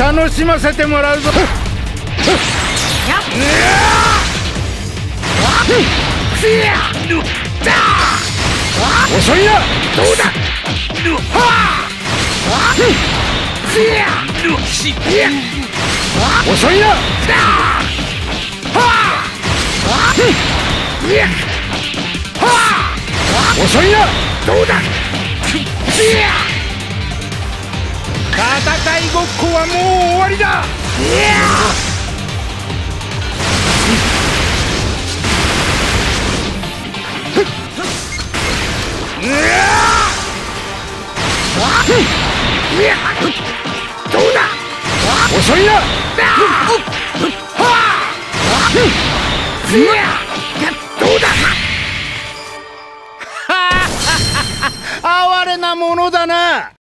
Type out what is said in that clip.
楽しませてもらうぞ。遅いなどうだ戦いごっ。こりだ。どうだ遅いなどうだ哀れなものだな